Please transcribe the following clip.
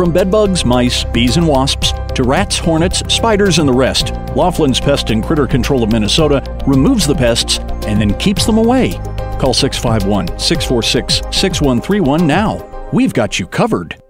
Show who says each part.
Speaker 1: From bedbugs, mice, bees, and wasps to rats, hornets, spiders, and the rest, Laughlin's Pest and Critter Control of Minnesota removes the pests and then keeps them away. Call 651 646 6131 now. We've got you covered.